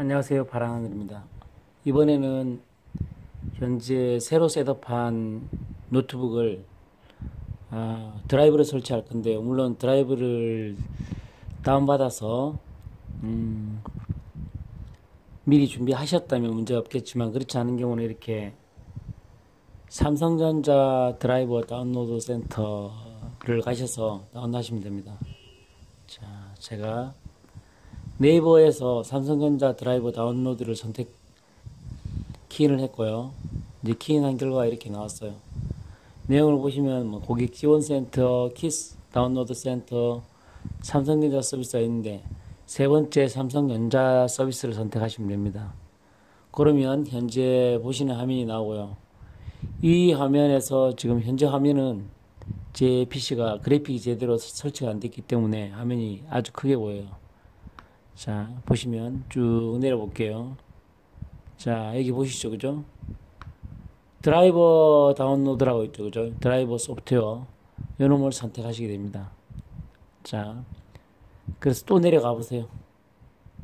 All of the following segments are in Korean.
안녕하세요. 바람하늘입니다. 이번에는 현재 새로 setup한 노트북을 아, 드라이브를 설치할 건데 물론 드라이브를 다운받아서 음, 미리 준비하셨다면 문제 없겠지만 그렇지 않은 경우는 이렇게 삼성전자 드라이버 다운로드 센터를 가셔서 다운하시면 됩니다. 자, 제가 네이버에서 삼성전자 드라이버 다운로드를 선택 key in을 했고요. 이제 key in한 결과가 이렇게 나왔어요. 내용을 보시면 뭐 고객 지원 센터, Kies 다운로드 센터, 삼성전자 서비스가 있는데 세 번째 삼성전자 서비스를 선택하시면 됩니다. 그러면 현재 보시는 화면이 나오고요. 이 화면에서 지금 현재 화면은 제 PC가 그래픽이 제대로 설치가 안 됐기 때문에 화면이 아주 크게 보여요. 자, 보시면 쭉 내려볼게요. 자, 여기 보시죠. 그죠? 드라이버 다운로드라고 있죠. 그죠? 드라이버 소프트웨어. 요 놈을 선택하시게 됩니다. 자, 그래서 또 내려가 보세요.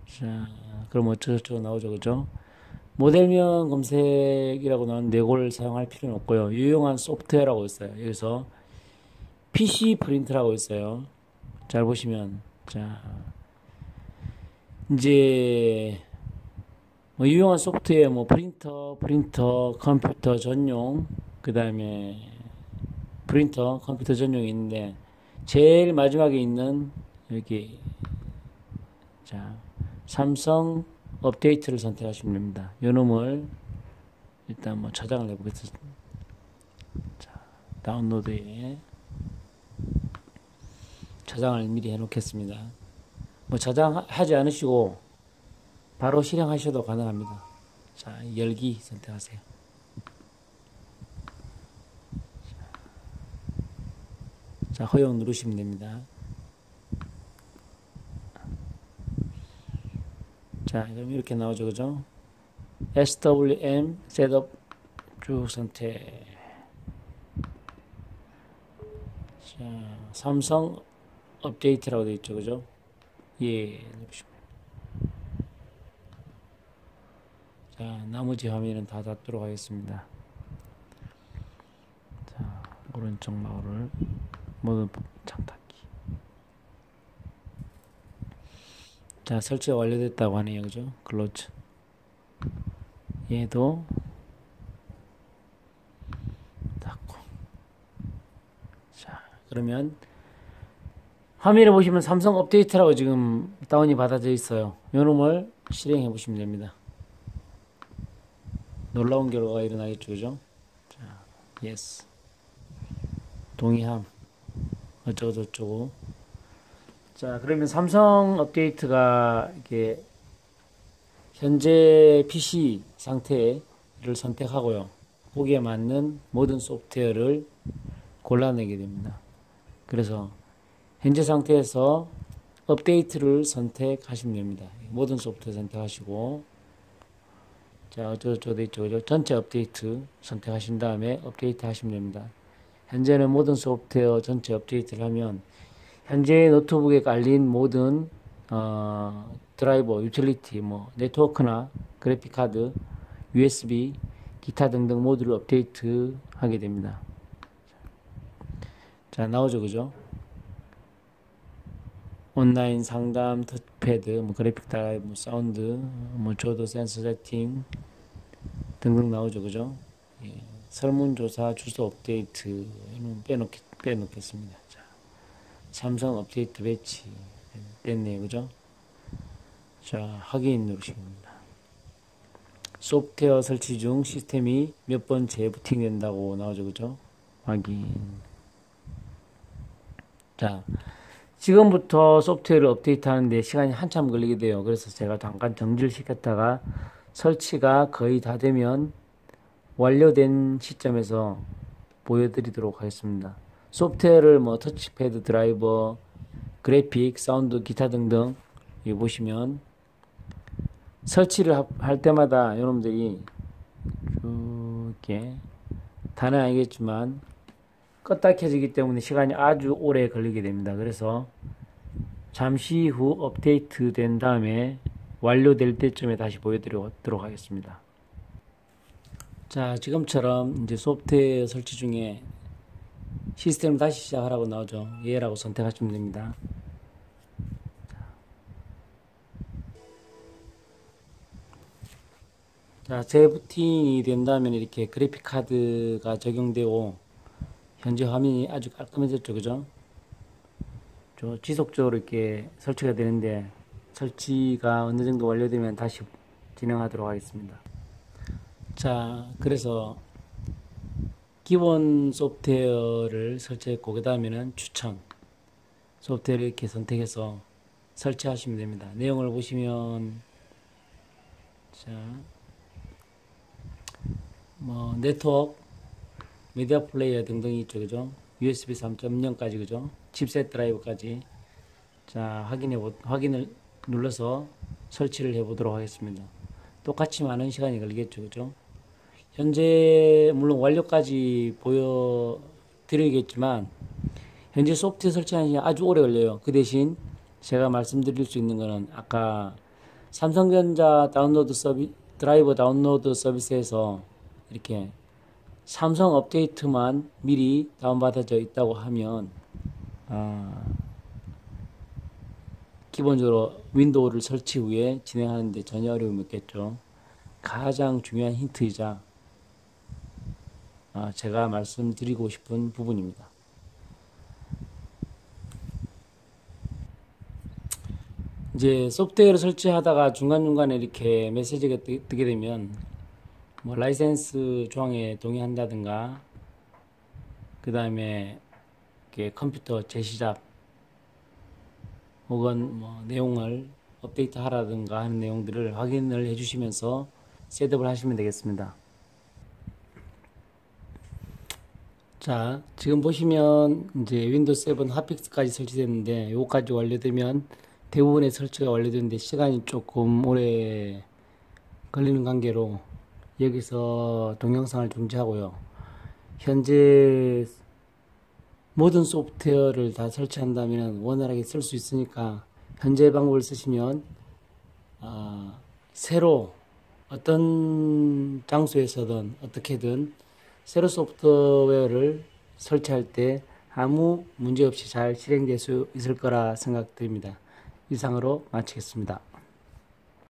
자, 그럼 어쩌고저쩌고 나오죠. 그죠? 모델명 검색이라고 나오는데 이걸 사용할 필요는 없고요. 유용한 소프트웨어라고 있어요. 여기서 PC 프린트라고 있어요. 잘 보시면, 자, 이제 뭐 유용한 소프트웨어 뭐 프린터, 프린터, 컴퓨터 전용, 그 다음에 프린터, 컴퓨터 전용이 있는데 제일 마지막에 있는 여기 자 삼성 업데이트를 선택하시면 됩니다. 요 놈을 일단 뭐 저장을 해보겠습니다. 자 다운로드에 저장을 미리 해놓겠습니다. 뭐 저장하지 않으시고 바로 실행하셔도 가능합니다. 자, 열기 선택하세요. 자, 허용 누르시면 됩니다. 자, 그럼 이렇게 나오죠, 그죠? SWM 셋업 쭉 선택. 자, 삼성 업데이트라고 되어 있죠, 그죠? 예, 자, 나머지 화면은 다 닫도록 하겠습니다. 자, 오른쪽 마우를 모든 장닫기. 자, 설치가 완료됐다고 하네요. 그죠? Close. 얘도 닫고. 자, 그러면 화면에 보시면 삼성 업데이트라고 지금 다운이 받아져 있어요. 요 놈을 실행해 보시면 됩니다. 놀라운 결과가 일어나겠죠, 그죠? 자, yes. 동의함. 어쩌고저쩌고. 자, 그러면 삼성 업데이트가 이게 현재 PC 상태를 선택하고요. 거기에 맞는 모든 소프트웨어를 골라내게 됩니다. 그래서 현재 상태에서 업데이트를 선택하시면 됩니다. 모든 소프트웨어 선택하시고 자 어쩌고저쩌고 있죠. 전체 업데이트 선택하신 다음에 업데이트 하시면 됩니다. 현재는 모든 소프트웨어 전체 업데이트를 하면 현재 노트북에 깔린 모든 어, 드라이버, 유틸리티, 뭐 네트워크나 그래픽 카드, USB, 기타 등등 모듈을 업데이트 하게 됩니다. 자 나오죠, 그죠? 온라인 상담, 터치패드, 뭐 그래픽 드라이브, 뭐 사운드, 뭐 조도 센서 세팅 등등 나오죠, 그죠? 예. 설문조사 주소 업데이트는 빼놓겠, 빼놓겠습니다. 자, 삼성 업데이트 배치 뺐네요, 그죠? 자, 확인 누르십니다. 소프트웨어 설치 중 시스템이 몇 번 재부팅 된다고 나오죠, 그죠? 확인. 자, 지금부터 소프트웨어를 업데이트 하는데 시간이 한참 걸리게 돼요. 그래서 제가 잠깐 정지를 시켰다가 설치가 거의 다 되면 완료된 시점에서 보여드리도록 하겠습니다. 소프트웨어를 뭐 터치패드 드라이버, 그래픽, 사운드, 기타 등등 여기 보시면 설치를 할 때마다 여러분들이 이렇게 다는 아니겠지만 껐다 켜지기 때문에 시간이 아주 오래 걸리게 됩니다. 그래서 잠시 후 업데이트 된 다음에 완료될 때쯤에 다시 보여드리도록 하겠습니다. 자, 지금처럼 이제 소프트웨어 설치 중에 시스템을 다시 시작하라고 나오죠. 예라고 선택하시면 됩니다. 자, 재부팅이 된다면 이렇게 그래픽 카드가 적용되고 현재 화면이 아주 깔끔해졌죠, 그죠? 저 지속적으로 이렇게 설치가 되는데 설치가 어느 정도 완료되면 다시 진행하도록 하겠습니다. 자, 그래서 기본 소프트웨어를 설치했고 그 다음에는 추천 소프트웨어를 이렇게 선택해서 설치하시면 됩니다. 내용을 보시면 자, 뭐 네트워크, 미디어 플레이어 등등이 있죠, 그죠? USB 3.0까지 그죠? 칩셋 드라이브까지 자 확인해 보, 확인을 눌러서 설치를 해 보도록 하겠습니다. 똑같이 많은 시간이 걸리겠죠, 그죠? 현재 물론 완료까지 보여 드리겠지만 현재 소프트웨어 설치하는 시간 아주 오래 걸려요. 그 대신 제가 말씀드릴 수 있는 거는 아까 삼성전자 다운로드 서비 드라이버 다운로드 서비스에서 이렇게 삼성 업데이트만 미리 다운받아져 있다고 하면 아, 기본적으로 윈도우를 설치 후에 진행하는데 전혀 어려움이 없겠죠. 가장 중요한 힌트이자 아, 제가 말씀드리고 싶은 부분입니다. 이제 소프트웨어를 설치하다가 중간중간에 이렇게 메시지가 뜨, 게 되면 뭐 라이센스 조항에 동의한다든가 그 다음에 컴퓨터 재시작 혹은 뭐 내용을 업데이트 하라든가 하는 내용들을 확인을 해 주시면서 setup을 하시면 되겠습니다. 자, 지금 보시면 이제 윈도우 7 hotfix까지 설치됐는데 요거까지 완료되면 대부분의 설치가 완료되는데 시간이 조금 오래 걸리는 관계로 여기서 동영상을 중지하고요. 현재 모든 소프트웨어를 다 설치한다면 원활하게 쓸 수 있으니까 현재 방법을 쓰시면 아, 새로 어떤 장소에서든 어떻게든 새로 소프트웨어를 설치할 때 아무 문제 없이 잘 실행될 수 있을 거라 생각됩니다. 이상으로 마치겠습니다.